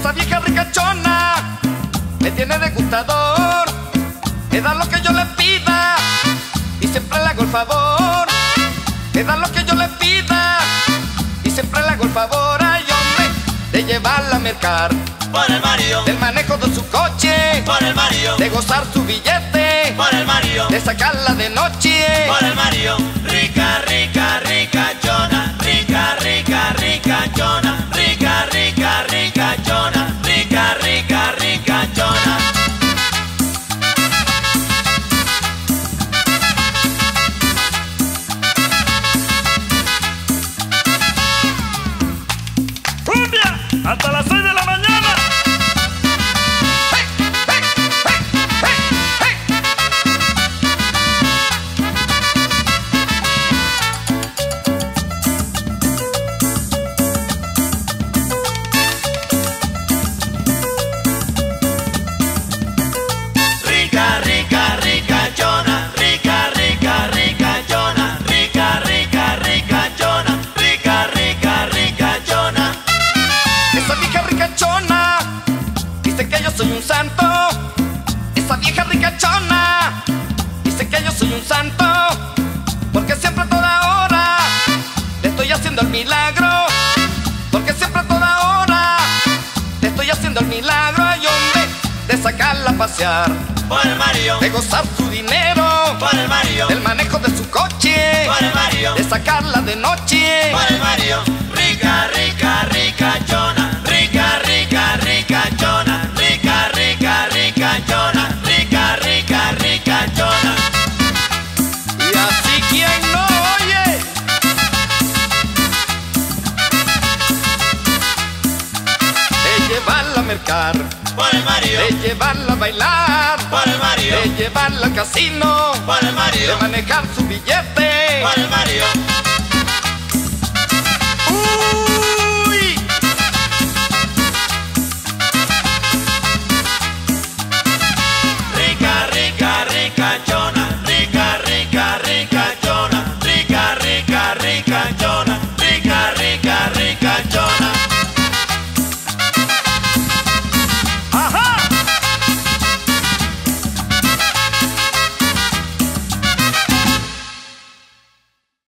Esa vieja ricachona me tiene degustador. Me da lo que yo le pida y siempre le hago el favor. Me da lo que yo le pida y siempre le hago el favor. Ay, hombre, de llevarla a mercar. Por el Mario. Del manejo de su coche. Por el Mario. De gozar su billete. Por el Mario. De sacarla de noche. Por el Mario. ¡Hasta las 6 de soy un santo, esa vieja ricachona dice que yo soy un santo, porque siempre a toda hora le estoy haciendo el milagro, porque siempre a toda hora le estoy haciendo el milagro, ay hombre, de sacarla a pasear, Por el marido, de gozar su dinero, por el marido, del manejo de su coche, por el marido, de sacarla de noche. por el marido. Rica, rica, rica, mercar, Por el marido, de llevarla a bailar, por el marido, de llevarla al casino, por el marido, de manejar su billete,